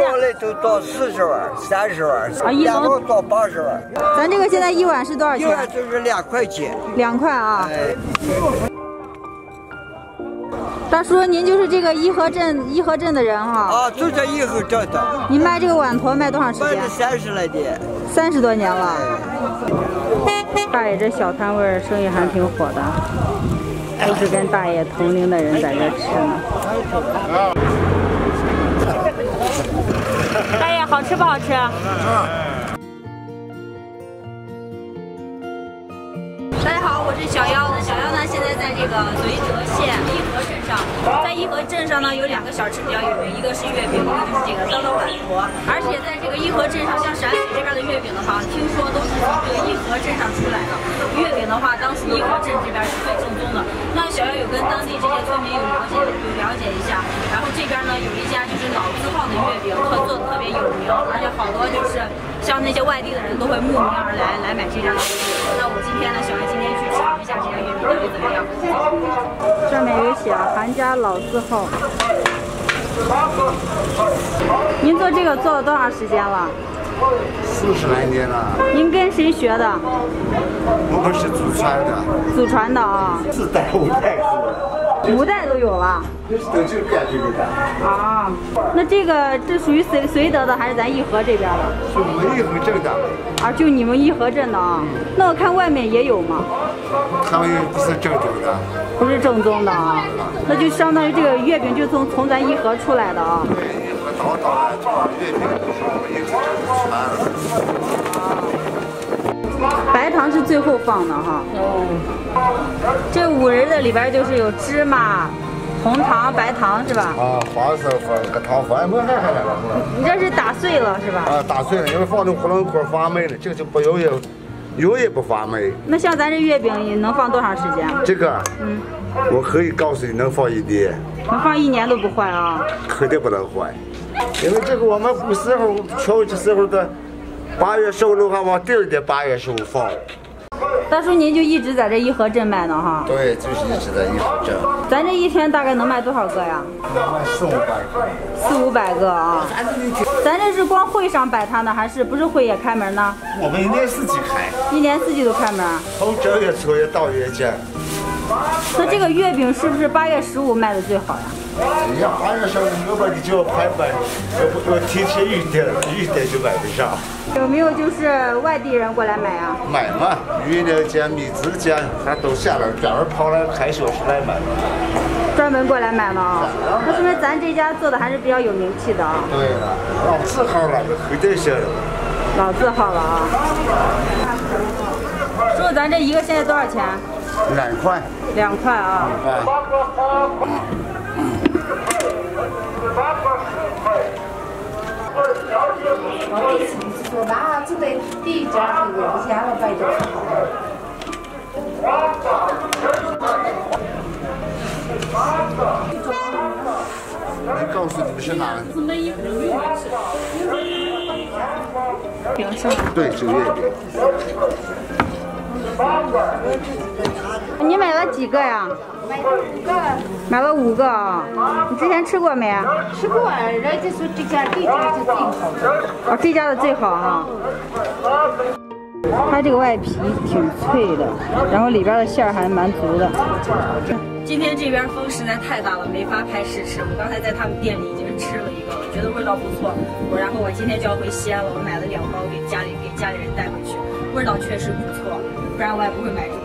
高的都到四十万、三十万，两个到八十万。咱这个现在一碗是多少钱？一碗就是两块钱。两块啊。大叔，您就是这个颐和镇颐和镇的人哈？啊，就在颐和镇的。您卖这个碗坨卖多长时间？卖了三十来年。三十多年了。大爷这小摊位生意还挺火的，都是跟大爷同龄的人在这吃呢。大爷，好吃不好吃？大家好，我是小妖。小妖呢，现在在这个绥德县义和镇上。在义和镇上呢，有两个小吃比较有名，一个是月饼，一个就是这个刀刀碗坨。而且在这个义和镇上，像陕北这边的月饼的话，听说都是从这个义和镇上出来的。月饼的话，当属义和镇这边是最正宗的。那小妖有跟当地这些村民有了解，有了解一下。这边呢，有一家就是老字号的月饼，特做的特别有名，而且好多就是像那些外地的人都会慕名而来，来买这家月饼。那我今天呢，小妖今天去尝一下这家月饼到底怎么样。上面有写韩家老字号。您做这个做了多长时间了？四十来年了。您跟谁学的？我们是祖传的。祖传的啊。四代五代五代都有了。啊，那这个这属于绥绥德的还是咱义和这边的？是我们义和镇的。啊，就你们义和镇的啊？那我看外面也有吗？他们不是正宗的。不是正宗的啊，那就相当于这个月饼就从从咱义和出来的啊。对，颐和到到了，这个月饼就是我们颐和镇糖是最后放的哈。哦。这五仁的里边就是有芝麻。红糖、白糖是吧？啊，黄色粉和糖粉，没还还来了。你这是打碎了是吧？啊，打碎了，因为放在囫囵壳发霉了，这个就不容易，永远不发霉。那像咱这月饼，你能放多长时间？这个，嗯，我可以告诉你，能放一年。能放一年都不坏啊？肯定不能坏，因为这个我们古时候敲这时候的八月十五的话，往第二年八月十五放。大叔，您就一直在这颐和镇卖呢哈？对，就是一直在颐和镇。咱这一天大概能卖多少个呀？能卖四五百个。四五百个啊！咱这是光会上摆摊呢，还是不是会也开门呢？我们一年四季开。一年四季都开门。从正月初一到月间。那这个月饼是不是八月十五卖的最好呀？哎呀，八月十五要不你就要排班，要不我提前预订，预订就买不上。有没有就是外地人过来买啊？买嘛，云南家、米脂家，他都下来专门跑来开小时来买。专门过来买了啊？那说明咱这家做的还是比较有名气的啊。对了，老字号了，黑带线的。老字号了啊。叔叔，咱这一个现在多少钱？两块。两块啊。我第一次说那就得第一家这个先了摆着吃好。能告诉你们是哪个？饼是对，是月饼。你买了几个呀？买了五个。买了五个啊！你之前吃过没？吃过，人家说这家这家就最好的。哦，这家的最好哈。它这个外皮挺脆的，然后里边的馅儿还蛮足的。今天这边风实在太大了，没法拍试吃。我刚才在他们店里已经吃了一个，我觉得味道不错。我然后我今天就要回西安了，我买了两包给家里给家里人带回去，味道确实不错，不然我也不会买这。